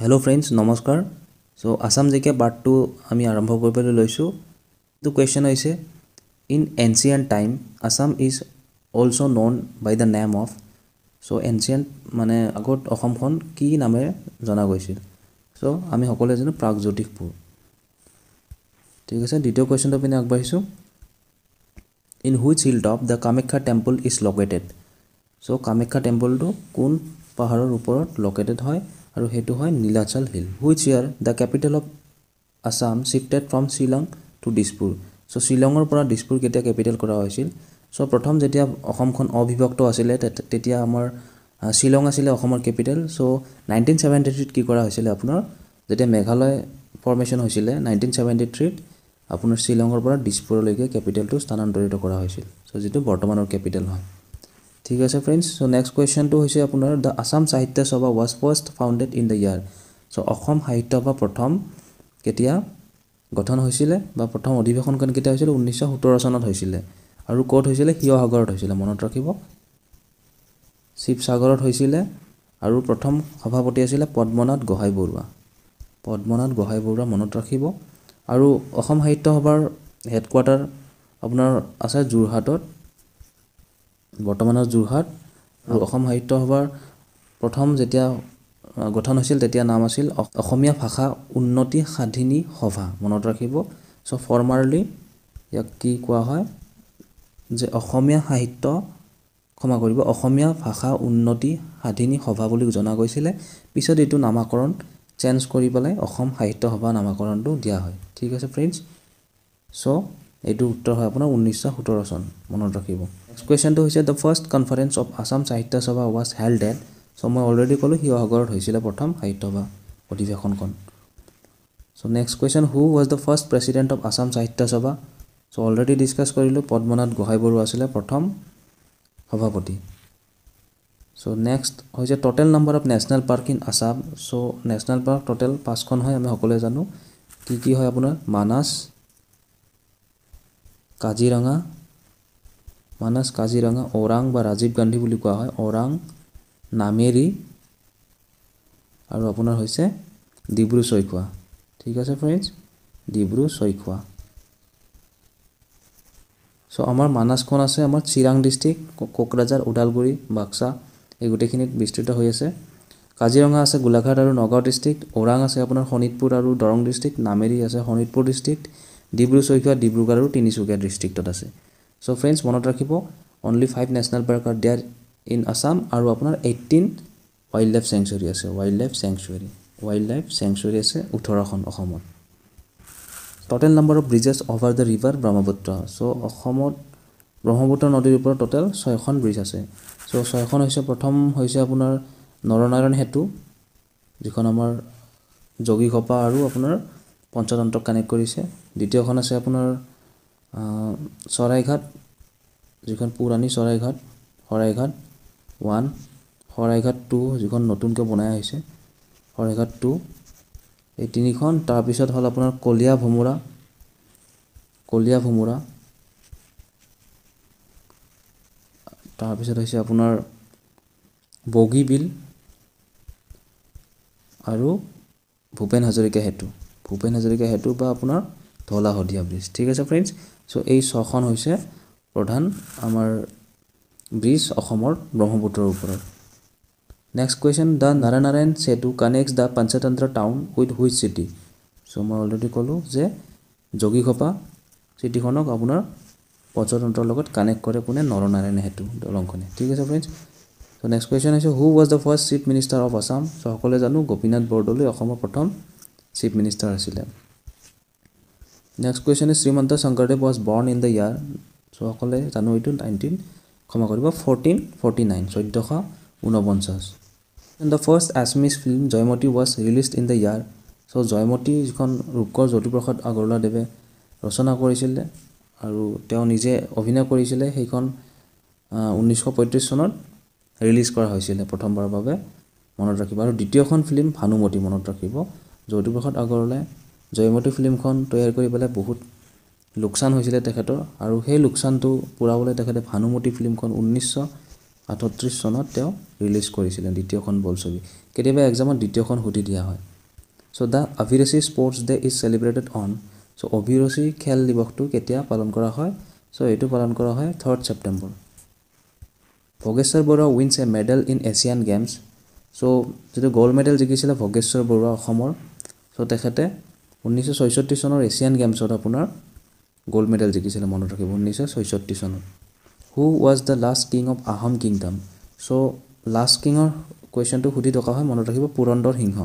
Hello friends নমস্কাৰ। চ' আছাম জিকে part two আমি আৰম্ভ কৰিবলৈ লৈছোঁ। এইটো কুৱেশ্যন হৈছে in ancient time Assam is also' known by the name of so' ancient মানে আগত অসমখন কি নামেৰে জনা গৈছিল? চ' আমি সকলোৱে জানো প্ৰাগজ্যোতিষপুৰ। ঠিক আছে দ্বিতীয় কুৱেশ্যনটো পিনে আগবাঢ়িছোঁ। In which hill top the Kamakhya temple is located so' Kamakhya টেম্পলটো কোন পাহাৰৰ ওপৰত লোকেটেড হয়? আৰু সেইটো হয় Nilachal hill which year the capital of Assam shifted from Shillong to Dispur so' শ্বিলঙৰ পৰা দিছপুৰ কেতিয়া কেপিটেল কৰা হৈছিল? চ' প্ৰথম যেতিয়া অসমখন অবিভক্ত আছিলে তেতিয়া আমাৰ শ্বিলং আছিলে অসমৰ কেপিটেল চ' নাইনটিন ছেভেণ্টি থ্ৰীত কি কৰা হৈছিলে আপোনাৰ? যেতিয়া মেঘালয় ফৰ্মেশ্যন হৈছিলে নাইনটিন ছেভেণ্টি থ্ৰীত আপোনাৰ শ্বিলঙৰ পৰা দিছপুৰলৈকে কেপিটেলটো স্থানান্তৰিত কৰা হৈছিল। চ' যিটো বৰ্তমানৰ কেপিটেল হয়। ঠিক আছে ফ্ৰেণ্ডছ চ' নেক্সট কুৱেশ্যনটো হৈছে আপোনাৰ the Assam Sahitya Sabha was first founded in the year so' Asom Sahitya Sabha প্ৰথম কেতিয়া গঠন হৈছিলে বা প্ৰথম অধিৱেশনখন কেতিয়া হৈছিলে? ঊনৈছশ সোতৰ চনত হৈছিলে। আৰু ক'ত হৈছিলে? শিৱসাগৰত হৈছিলে। মনত ৰাখিব। শিৱসাগৰত হৈছিলে। আৰু প্ৰথম সভাপতি আছিলে পদ্মনাথ গোহাঁই বৰুৱা। পদ্মনাথ গোহাঁই বৰুৱা মনত ৰাখিব। আৰু অসম সাহিত্য সভাৰ হেডকোৱাৰ্টাৰ আপোনাৰ আছে যোৰহাটত। বৰ্তমানৰ যোৰহাট আৰু অসম সাহিত্য সভাৰ প্ৰথম যেতিয়া গঠন হৈছিল তেতিয়া নাম আছিল অসমীয়া ভাষা উন্নতি সাধিনী সভা। মনত ৰাখিব। চ' ফৰ্মাৰলি ইয়াক কি কোৱা হয়? যে অসমীয়া সাহিত্য ক্ষমা কৰিব অসমীয়া ভাষা উন্নতি সাধিনী সভা বুলি জনা গৈছিলে। পিছত এইটো নামাকৰণ চেঞ্জ কৰি পেলাই অসম সাহিত্য সভা নামাকৰণটো দিয়া হয়। ঠিক আছে ফ্ৰেণ্ডছ চ' এইটো উত্তৰ হয় আপোনাৰ ঊনৈছশ সোতৰ চন। মনত ৰাখিব। কুৱেশ্যনটো হৈছে the first conference of Assam Sahitya Sabha was held at চ' মই অলৰেডি ক'লোঁ শিৱসাগৰত হৈছিলে প্ৰথম Sahitya Sabha অধিৱেশনখন। So' next question who was the first president of Assam Sahitya Sabha so' already discuss কৰিলোঁ পদ্মনাথ গোহাঁই বৰুৱা আছিলে প্ৰথম সভাপতি। চ' নেক্সট হৈছে total number of national park in Assam so' national park total পাঁচখন হয় আমি সকলোৱে জানো। কি কি হয় আপোনাৰ? মানাছ কাজিৰঙা মানাছ কাজিৰঙা ওৰাং বা ৰাজীৱ গান্ধী বুলি কোৱা হয়। ওৰাং নামেৰি আৰু আপোনাৰ হৈছে ডিব্ৰু চৈখোৱা। ঠিক আছে ফ্ৰেণ্ডছ ডিব্ৰু চৈখোৱা। চ' আমাৰ মানাছখন আছে আমাৰ চিৰাং ডিষ্ট্ৰিক্ট কোকৰাঝাৰ ওদালগুৰি বাক্সা এই গোটেইখিনিত বিস্তৃত হৈ আছে। কাজিৰঙা আছে গোলাঘাট আৰু নগাঁও ডিষ্ট্ৰিক্ট ওৰাং আছে আপোনাৰ শোণিতপুৰ আৰু দৰং ডিষ্ট্ৰিক্ট নামেৰি আছে শোণিতপুৰ ডিষ্ট্ৰিক্ট ডিব্ৰু চৈখোৱা ডিব্ৰুগড় আৰু তিনিচুকীয়া ডিষ্ট্ৰিক্টত আছে। চ' ফ্ৰেণ্ডছ মনত ৰাখিব only five national park are there in Assam আৰু আপোনাৰ এইটিন ৱাইল্ড লাইফ চেংচুৰী আছে। Wild life sanctuary wild life sanctuary আছে ওঠৰখন অসমত। Total number of bridges over the river Brahmaputra so' অসমত ব্ৰহ্মপুত্ৰ নদীৰ ওপৰত ট'টেল ছয়খন ব্ৰিজ আছে। চ' ছয়খন হৈছে প্ৰথম হৈছে আপোনাৰ নৰনাৰায়ণ সেতু যিখন আমাৰ যোগীঘোপা আৰু আপোনাৰ পঞ্চতন্ত্ৰক কানেক্ট কৰিছে। দ্বিতীয়খন আছে আপোনাৰ চৰাইঘাট যিখন পুৰণি চৰাইঘাট শৰাইঘাট ওৱান শৰাইঘাট টু যিখন নতুনকৈ বনাই আহিছে শৰাইঘাট টু এই তিনিখন তাৰপিছত হ'ল আপোনাৰ কলীয়া ভোমোৰা কলীয়া ভোমোৰা। তাৰপিছত হৈছে আপোনাৰ বগীবিল আৰু ভূপেন হাজৰিকা সেতু। ভূপেন হাজৰিকা সেতু বা আপোনাৰ ধলা শদিয়া ব্ৰিজ। ঠিক আছে ফ্ৰেণ্ডছ চ' এই ছখন হৈছে প্ৰধান আমাৰ ব্ৰিজ অসমৰ ব্ৰহ্মপুত্ৰৰ ওপৰত। Next question the Narayan Setu connects the Panchatantra town with which city so' মই অলৰেডি ক'লোঁ যে যোগীঘোপা চিটিখনক আপোনাৰ পঞ্চতন্ত্ৰৰ লগত কানেক্ট কৰে কোনে? নৰনাৰায়ণ সেতু দলংখনে। ঠিক আছে ফ্ৰেণ্ডছ চ' নেক্সট কুৱেশ্যন হৈছে who was the first chief minister of Assam so' সকলোৱে জানো গোপীনাথ বৰদলৈ অসমৰ প্ৰথম চিফ মিনিষ্টাৰ আছিলে। Next question is Srimanta Sankardev was born in the year so' সকলোৱে জানো এইটো নাইনটিন ক্ষমা কৰিব ফ'ৰটিন ফৰ্টি নাইন চৈধ্যশ ঊনপঞ্চাছ the first Assamese film Joymoti was released in the year so' Joymoti যিখন ৰূপকোঁৱৰ জ্যোতিপ্ৰসাদ আগৰৱালাদেৱে ৰচনা কৰিছিলে আৰু তেওঁ নিজে অভিনয় কৰিছিলে সেইখন ঊনৈছশ পঁয়ত্ৰিছ চনত ৰিলিজ কৰা হৈছিলে প্ৰথমবাৰৰ বাবে মনত ৰাখিব। আৰু দ্বিতীয়খন ফিল্ম ভানুমতী মনত ৰাখিব জ্যোতিপ্ৰসাদ আগৰৱালাই জয়মতী ফিল্মখন তৈয়াৰ কৰি পেলাই বহুত লোকচান হৈছিলে তেখেতৰ আৰু সেই লোকচানটো পূৰাবলৈ তেখেতে ভানুমতী ফিল্মখন ঊনৈছশ আঠত্ৰিছ চনত তেওঁ ৰিলিজ কৰিছিলে দ্বিতীয়খন বোলছবি কেতিয়াবা এক্সামত দ্বিতীয়খন সুধি দিয়া হয়। So' the Abhiruchi sports day is celebrated on. So' Abhiruchi খেল দিৱসটো কেতিয়া পালন কৰা হয়? চ' এইটো পালন কৰা হয় third September. Bhogeswar Baruah wins a medal in Asian games. So' যিটো গ'ল্ড মেডেল জিকিছিলে ভোগেশ্বৰ বৰুৱা অসমৰ। চ' তেখেতে ঊনৈছশ চনৰ এছিয়ান গেমছত আপোনাৰ গ'ল্ড মেডেল জিকিছিলে মনত ৰাখিব ঊনৈছশ চনত। Who was the last king of Ahom kingdom so' last কিঙৰ কুৱেশ্যনটো সুধি থকা হয় মনত ৰাখিব পুৰন্দৰ সিংহ।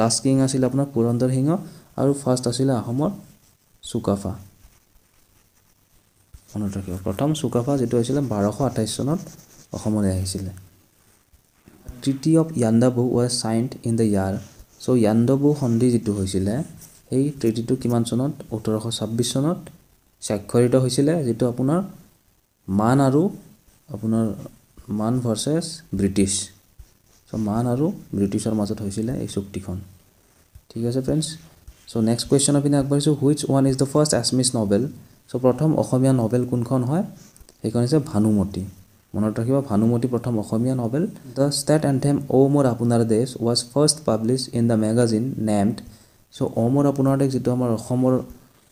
লাষ্ট কিং আছিলে আপোনাৰ পুৰন্দৰ সিংহ আৰু ফাৰ্ষ্ট আছিলে আহোমৰ চুকাফা। মনত ৰাখিব প্ৰথম চুকাফা যিটো হৈছিলে বাৰশ আঠাইছ চনত অসমলৈ আহিছিলে। Treaty of Yandabo was signed in the year so' Yandabo সন্ধি যিটো হৈছিলে সেই ট্ৰিটিটো কিমান চনত? ওঠৰশ ছাব্বিছ চনত স্বাক্ষৰিত হৈছিলে যিটো আপোনাৰ মান আৰু আপোনাৰ মান ভাৰ্চেছ ব্ৰিটিছ চ' মান আৰু ব্ৰিটিছৰ মাজত হৈছিলে এই চুক্তিখন। ঠিক আছে ফ্ৰেণ্ডছ চ' নেক্সট কুৱেশ্যনৰ পিনে আগবাঢ়িছোঁ which one is the first Assamese novel so' প্ৰথম অসমীয়া নভেল কোনখন হয়? সেইখন হৈছে ভানুমতী। মনত ৰাখিব ভানুমতী প্ৰথম অসমীয়া novel the state anthem O' Mor Aponar Desh was first publish in the magazine named so' O' Mor Aponar Desh যিটো আমাৰ অসমৰ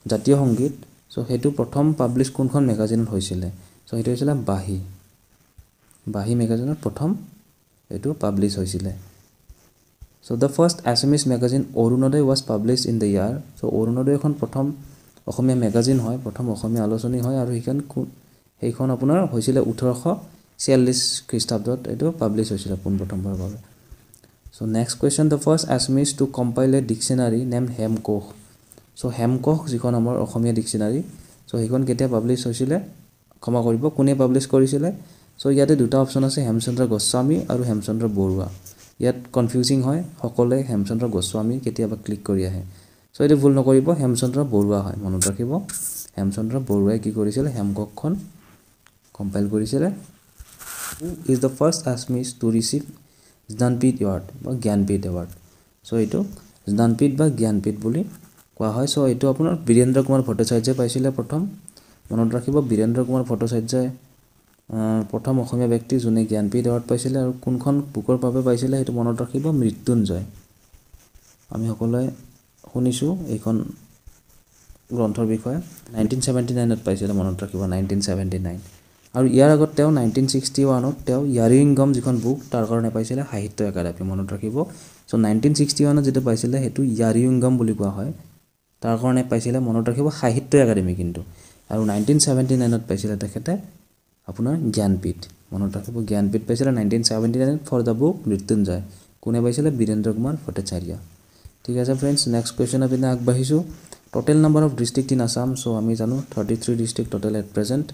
জাতীয় সংগীত চ' সেইটো প্ৰথম পাব্লিছ কোনখন মেগাজিনত হৈছিলে? চ' সেইটো হৈছিলে বাঁহী। বাঁহী মেগাজিনত প্ৰথম এইটো পাব্লিছ হৈছিলে। So' the first Assamese magazine Arunodoi was publish in the year so' Arunodoi এখন প্ৰথম অসমীয়া মেগাজিন হয় প্ৰথম অসমীয়া আলোচনী হয় আৰু সেইখন সেইখন আপোনাৰ হৈছিলে ওঠৰশ ছিয়াল্লিছ খ্ৰীষ্টাব্দত এইটো পাব্লিছ হৈছিলে পোনপ্ৰথমবাৰৰ বাবে। So' next question the first Assamese to compile a dictionary name Hemkosh so' Hemkosh যিখন আমাৰ অসমীয়া ডিকশ্যনাৰী চ' সেইখন কেতিয়া পাব্লিছ হৈছিলে ক্ষমা কৰিব কোনে পাব্লিছ কৰিছিলে? চ' ইয়াতে দুটা অপশ্যন আছে হেমচন্দ্ৰ গোস্বামী আৰু হেমচন্দ্ৰ বৰুৱা। ইয়াত কনফিউজিং হয় সকলোৱে হেমচন্দ্ৰ গোস্বামী কেতিয়াবা ক্লিক কৰি আহে। চ' এইটো ভুল নকৰিব হেমচন্দ্ৰ বৰুৱা হয় মনত ৰাখিব। হেমচন্দ্ৰ বৰুৱাই কি কৰিছিলে হেমকোষখন কম্পাইল কৰিছিলে। Who is the first Assamese to receive Jnanpith award বা জ্ঞানপীঠ এৱাৰ্ড চ' এইটো জ্ঞানপীঠ বা জ্ঞানপীঠ বুলি কোৱা হয়। চ' এইটো আপোনাৰ বীৰেন্দ্ৰ কুমাৰ ভট্টাচাৰ্যই পাইছিলে প্ৰথম। মনত ৰাখিব বীৰেন্দ্ৰ কুমাৰ ভট্টাচাৰ্যই প্ৰথম অসমীয়া ব্যক্তি যোনে জ্ঞানপীঠ এৱাৰ্ড পাইছিলে আৰু কোনখন বুকৰ বাবে পাইছিলে সেইটো মনত ৰাখিব মৃত্যুঞ্জয়। আমি সকলোৱে শুনিছোঁ এইখন গ্ৰন্থৰ বিষয়ে। নাইনটিন ছেভেণ্টি নাইনত পাইছিলে মনত ৰাখিব নাইনটিন ছেভেণ্টি নাইন আৰু ইয়াৰ আগত তেওঁ নাইনটিন ছিক্সটি ওৱানত তেওঁ য়াৰিংগম যিখন বুক তাৰ কাৰণে পাইছিলে সাহিত্য একাডেমী মনত ৰাখিব। চ' নাইনটিন ছিক্সটি ওৱানত যিটো পাইছিলে সেইটো য়াৰিংগম বুলি কোৱা হয়। তাৰ কাৰণে পাইছিলে মনত ৰাখিব সাহিত্য একাডেমী কিন্তু। আৰু নাইনটিন ছেভেণ্টি নাইনত পাইছিলে তেখেতে আপোনাৰ জ্ঞানপীঠ। মনত ৰাখিব জ্ঞানপীঠ পাইছিলে নাইনটিন ছেভেণ্টি নাইনত ফৰ দ্য বুক মৃত্যুঞ্জয়। কোনে পাইছিলে? বীৰেন্দ্ৰ কুমাৰ ভট্টাচাৰ্য। ঠিক আছে ফ্ৰেণ্ডছ নেক্সট কুৱেশ্যনৰ পিনে আগবাঢ়িছোঁ। Total number of district in Assam so' আমি জানো thirty three district total at present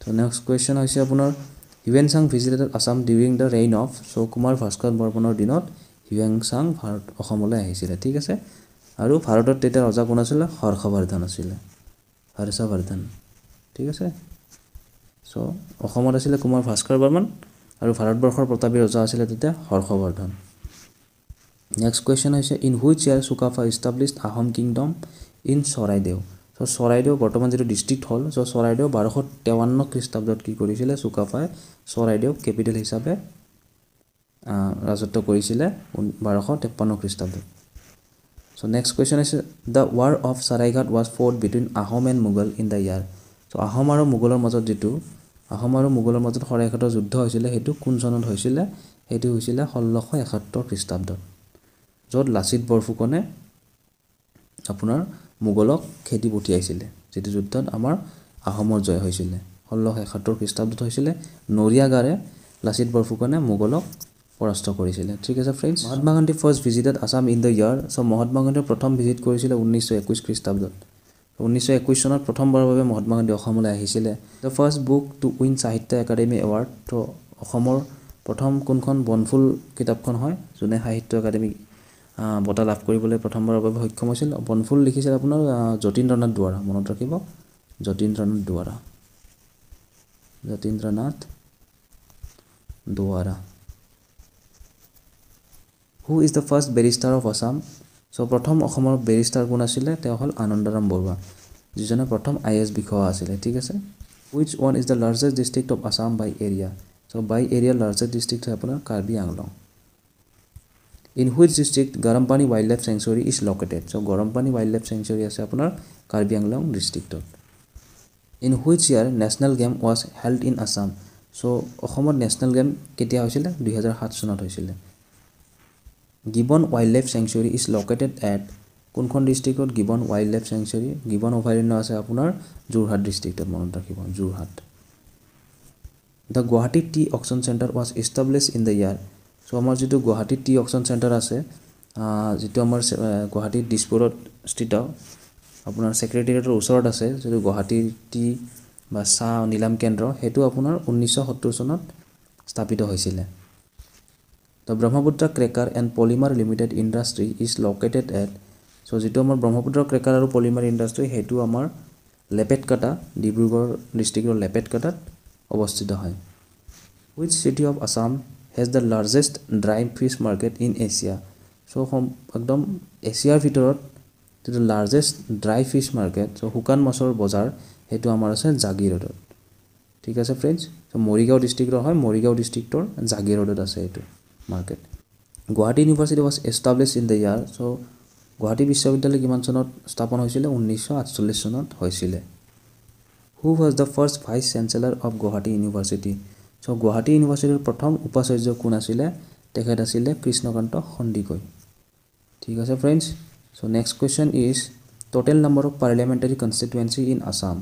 to next question হৈছে আপোনাৰ Hiuen Tsang visited Assam during the reign of so' Kumar Bhaskar বৰ্মনৰ দিনত হিউৱেন চাং ভাৰত অসমলৈ আহিছিলে ঠিক আছে? আৰু ভাৰতত তেতিয়া ৰজা কোন আছিলে? হৰ্ষবৰ্ধন আছিলে। হৰ্ষবৰ্ধন ঠিক আছে? চ' অসমত আছিলে কুমাৰ ভাস্কৰ বৰ্মন আৰু ভাৰতবৰ্ষৰ প্ৰতাপী ৰজা আছিলে তেতিয়া হৰ্ষবৰ্ধন। নেক্সট কুৱেশ্যন হৈছে in which year Sukapha establish Ahom kingdom in Charaideo so' Charaideo বৰ্তমান যিটো ডিষ্ট্ৰিক্ট হ'ল চ' চৰাইদেউ বাৰশ তেৱন্ন খ্ৰীষ্টাব্দত কি কৰিছিলে চুকাফাই চৰাইদেউক কেপিটেল হিচাপে ৰাজত্ব কৰিছিলে বাৰশ তেপন্ন খ্ৰীষ্টাব্দত। চ' নেক্সট কুৱেশ্যন হৈছে the war of Saraighat was fought between Ahom and Mughal in the year so' Ahom আৰু মোগলৰ মাজত যিটো আহোম আৰু মোগলৰ মাজত শৰাইঘাটৰ যুদ্ধ হৈছিলে সেইটো কোন চনত হৈছিলে? সেইটো হৈছিলে ষোল্লশ এসত্তৰ খ্ৰীষ্টাব্দত য'ত লাচিত বৰফুকনে আপোনাৰ মোগলক খেদি পঠিয়াইছিলে। যিটো যুদ্ধত আমাৰ আহোমৰ জয় হৈছিলে। ষোল্লশ এসত্তৰ খ্ৰীষ্টাব্দত হৈছিলে। নৰিয়াগাৰে লাচিত বৰফুকনে মোগলক পৰাস্ত কৰিছিলে। ঠিক আছে friends Mahatma Gandhi first visited Assam in the year so' Mahatma গান্ধীয়ে প্ৰথম ভিজিট কৰিছিলে ঊনৈছশ একৈছ খ্ৰীষ্টাব্দত। ঊনৈছশ একৈছ চনত প্ৰথমবাৰৰ বাবে মহাত্মা গান্ধী অসমলৈ আহিছিলে। The first book to win Sahitya Akademi award ত' অসমৰ প্ৰথম কোনখন বনফুল কিতাপখন হয়? যোনে সাহিত্য একাডেমী বঁটা লাভ কৰিবলৈ প্ৰথমবাৰৰ বাবে সক্ষম হৈছিল। বনফুল লিখিছিল আপোনাৰ যতীন্দ্ৰনাথ দুৱাৰা মনত ৰাখিব? Jatindranath Duwara. Jatindranath Duwara. Who is the first barrister of Assam so' প্ৰথম অসমৰ বেৰিষ্টাৰ কোন আছিলে? তেওঁ হ'ল আনন্দৰাম বৰুৱা। যিজনে প্ৰথম আই এছ বিষয়া আছিলে ঠিক আছে? Which one is the largest district of Assam by area so' by area largest district হয় আপোনাৰ Karbi Anglong. In which district Garampani wild life sanctuary is located so' Garampani wild life sanctuary আছে আপোনাৰ কাৰ্বি আংলং ডিষ্ট্ৰিক্টত in which year national game was held in Assam so' অসমত national game কেতিয়া হৈছিলে? দুহেজাৰ সাত চনত হৈছিলে। Gibbon wild life sanctuary is located at কোনখন ডিষ্ট্ৰিক্টত gibbon wild life sanctuary gibbon অভয়াৰণ্য আছে আপোনাৰ যোৰহাট ডিষ্ট্ৰিক্টত মনত ৰাখিব Jorhat. The Guwahati tea auction centre was establish in the year so' আমাৰ যিটো গুৱাহাটী টি অকশ্যন চেণ্টাৰ আছে যিটো আমাৰ গুৱাহাটীত দিছপুৰত স্থিত আপোনাৰ ছেক্ৰেটেৰিয়েটৰ ওচৰত আছে যিটো গুৱাহাটী টি বা চাহ নিলাম কেন্দ্ৰ সেইটো আপোনাৰ ঊনৈছশ সত্তৰ চনত স্থাপিত হৈছিলে। The Brahmaputra cracker and polymer limited industry is located at so' যিটো আমাৰ ব্ৰহ্মপুত্ৰ ক্ৰেকাৰ আৰু পলিমাৰ ইণ্ডাষ্ট্ৰী সেইটো আমাৰ লেপেটকাটা ডিব্ৰুগড় ডিষ্ট্ৰিক্টৰ লেপেটকাটাত অৱস্থিত হয়। Which city of Assam has the largest dry fish market in Asia so' একদম এছিয়াৰ ভিতৰত যিটো largest dry fish market so' শুকান মাছৰ বজাৰ সেইটো আমাৰ আছে জাগিৰোডত ঠিক আছে ফ্ৰেণ্ডছ চ' মৰিগাঁও ডিষ্ট্ৰিক্টৰ হয় মৰিগাঁও ডিষ্ট্ৰিক্টৰ জাগিৰোডত আছে এইটো market Guwahati university was establish in the year so' Guwahati বিশ্ববিদ্যালয় কিমান চনত স্থাপন হৈছিলে? ঊনৈছশ আঠচল্লিছ চনত হৈছিলে। Who was the first vice chancellor of Guwahati university so' Guwahati ইউনিভাৰ্চিটিৰ প্ৰথম উপাচাৰ্য কোন আছিলে? তেখেত আছিলে কৃষ্ণকান্ত সন্দিকৈ। ঠিক আছে friends so' next question is total number of parliamentary constituency in Assam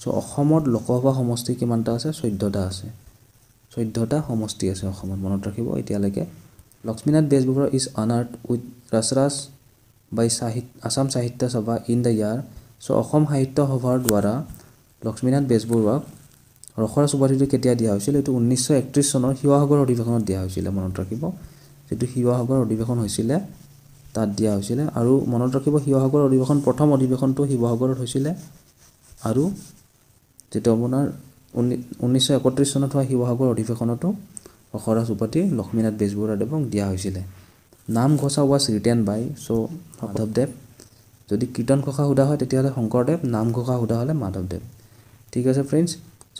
so' অসমত লোকসভা সমষ্টি কিমানটা আছে? চৈধ্যটা আছে। চৈধ্যটা সমষ্টি আছে অসমত মনত ৰাখিব এতিয়ালৈকে। Lakshminath Bezbaroa is honoured with Rajraj by Sahitya Assam Sahitya Sabha in the year so' Asom Sahitya সভাৰ দ্বাৰা লক্ষ্মীনাথ বেজবৰুৱাক ৰসৰাজ উপাধিটো কেতিয়া দিয়া হৈছিল এইটো ঊনৈছশ একত্ৰিছ চনৰ শিৱসাগৰ অধিৱেশনত দিয়া হৈছিলে মনত ৰাখিব। যিটো শিৱসাগৰ অধিৱেশন হৈছিলে তাত দিয়া হৈছিলে। আৰু মনত ৰাখিব শিৱসাগৰ অধিৱেশন প্ৰথম অধিৱেশনটো শিৱসাগৰত হৈছিলে। আৰু যিটো আপোনাৰ ঊনৈ ঊনৈছশ একত্ৰিছ চনত হোৱা শিৱসাগৰ অধিৱেশনতো ৰসৰাজ উপাধি লক্ষ্মীনাথ বেজবৰুৱাদেৱক দিয়া হৈছিলে। নাম ঘোষা ৱাজ ৰিটেন বাই চ' মাধৱদেৱ যদি কীৰ্তন ঘোষা সোধা হয় তেতিয়াহ'লে শংকৰদেৱ নাম ঘোষা সোধা হ'লে মাধৱদেৱ। ঠিক আছে friends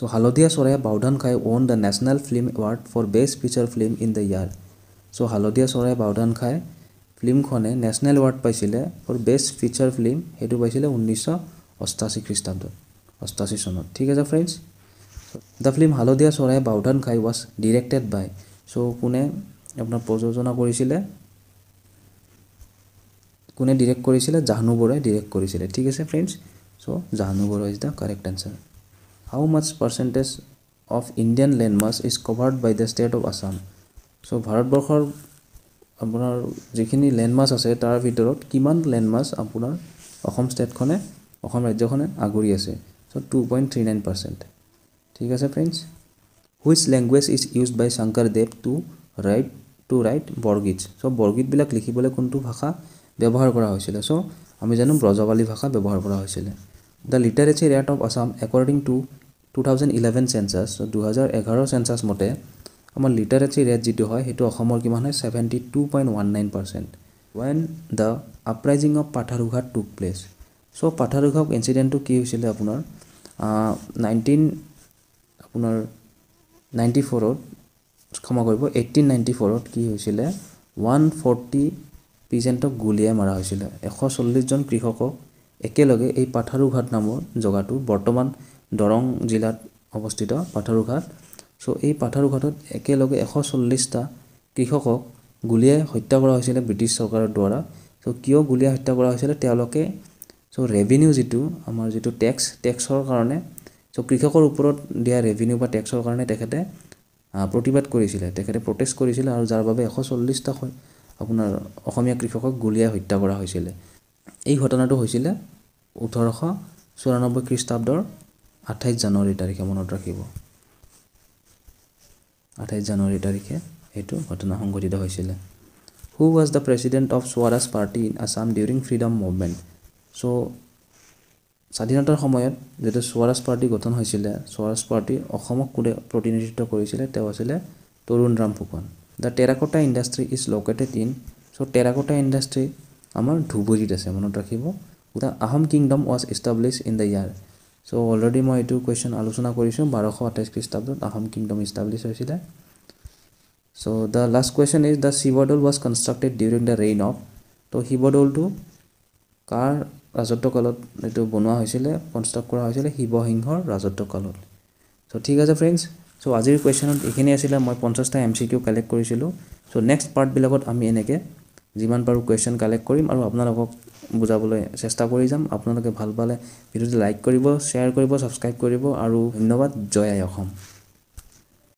so Haladhiya Charaye Baodhan Khay won the national film award for best feature film in the year so' Haladhiya Charaye Baodhan Khay ফিল্মখনে national award পাইছিলে ফৰ বেষ্ট ফিচাৰ ফিল্ম সেইটো পাইছিলে ঊনৈছশ অষ্টাশী খ্ৰীষ্টাব্দত অষ্টাশী চনত ঠিক আছে ফ্ৰেণ্ডছ দ্য ফিল্ম হালধীয়া চৰাইয়ে বাওধান খাই ৱাজ ডিৰেক্টেড বাই চ' কোনে আপোনাৰ প্ৰযোজনা কৰিছিলে কোনে ডিৰেক্ট কৰিছিলে জাহ্নু বৰাই ডিৰেক্ট কৰিছিলে ঠিক আছে friends so' Jahnu Barua is the correct answer how much percentage of Indian landmarks is covered by the state of Assam so' ভাৰতবৰ্ষৰ আপোনাৰ যিখিনি লেণ্ডমাছ আছে তাৰ ভিতৰত কিমান লেণ্ডমাছ আপোনাৰ অসম ষ্টেটখনে অসম ৰাজ্যখনে আগুৰি আছে? So' two point three nine percent ঠিক আছে friends which language is use by Sankardev to write to write Borgeet so' বৰগীতবিলাক লিখিবলৈ কোনটো ভাষা ব্যৱহাৰ কৰা হৈছিলে? চ' আমি জানো ব্ৰজবালী ভাষা ব্যৱহাৰ কৰা হৈছিলে। The literature rate of Assam according to two thousand eleven census দুহেজাৰ এঘাৰ চেঞ্চাছ মতে আমাৰ লিটাৰেচাৰ ৰেট যিটো হয় সেইটো অসমৰ কিমান হয়? Seventy two point one nine percent when the uprising of Patharughat took place so' Patharughat ইঞ্চিডেণ্টটো কি হৈছিলে আপোনাৰ? নাইনটিন আপোনাৰ নাইণ্টি ফ'ৰত ক্ষমা কৰিব এইটিন নাইণ্টি ফ'ৰত কি হৈছিলে? ওৱান ফৰ্টি পিজেণ্টক গুলীয়াই মৰা হৈছিলে। এশ চল্লিছজন কৃষকক একেলগে এই পাঠাৰুঘাট নামৰ জেগাটো বৰ্তমান দৰং জিলাত অৱস্থিত পাঠাৰুঘাট। চ' এই পাঠাৰুঘাটত একেলগে এশ চল্লিছটা কৃষকক গুলীয়াই হত্যা কৰা হৈছিলে ব্ৰিটিছ চৰকাৰৰ দ্বাৰা। চ' কিয় গুলীয়াই হত্যা কৰা হৈছিলে তেওঁলোকে চ' ৰেভিনিউ যিটো আমাৰ যিটো টেক্স টেক্সৰ কাৰণে চ' কৃষকৰ ওপৰত দিয়া ৰেভিনিউ বা টেক্সৰ কাৰণে তেখেতে প্ৰতিবাদ কৰিছিলে তেখেতে প্ৰটেষ্ট কৰিছিলে আৰু যাৰ বাবে এশ চল্লিছটা আপোনাৰ অসমীয়া কৃষকক গুলীয়াই হত্যা কৰা হৈছিলে। এই ঘটনাটো হৈছিলে ওঠৰশ চৌৰান্নব্বৈ খ্ৰীষ্টাব্দৰ আঠাইছ জানুৱাৰী তাৰিখে মনত ৰাখিব। আঠাইছ জানুৱাৰী তাৰিখে এইটো ঘটনা সংঘটিত হৈছিলে। Who was the president of Swaraj party in Assam during freedom movement so' স্বাধীনতাৰ সময়ত যিটো স্বৰাজ পাৰ্টি গঠন হৈছিলে স্বৰাজ পাৰ্টি অসমক কোনে প্ৰতিনিধিত্ব কৰিছিলে তেওঁ আছিলে Tarun Ram Phukan the terracotta industry is located in so' terracotta industry আমাৰ ধুবুৰীত আছে মনত ৰাখিব। The Ahom kingdom was establish in the year so' already মই এইটো কুৱেশ্যন আলোচনা কৰিছোঁ বাৰশ আঠাইছ খ্ৰীষ্টাব্দত আহোম কিংডম ইষ্টাব্লিছ হৈছিলে। So' the last question is the Sivadol was constructed during the reign of তো শিৱদৌলটো কাৰ ৰাজত্বকালত এইটো বনোৱা হৈছিলে কনষ্ট্ৰাক্ট কৰা হৈছিলে শিৱসিংহৰ ৰাজত্বকালত। চ' ঠিক আছে ফ্ৰেণ্ডছ চ' আজিৰ কুৱেশ্যনত এইখিনি আছিলে মই পঞ্চাছটা এম চি কিউ কালেক্ট কৰিছিলোঁ। চ' নেক্সট পাৰ্টবিলাকত আমি এনেকৈ যিমান পাৰোঁ কুৱেশ্যন কালেক্ট কৰিম আৰু আপোনালোকক বুজাবলৈ চেষ্টা কৰি যাম। আপোনালোকে ভাল পালে ভিডিঅ'টো লাইক কৰিব শ্বেয়াৰ কৰিব ছাবস্ক্ৰাইব কৰিব আৰু ধন্যবাদ। জয় আই অসম।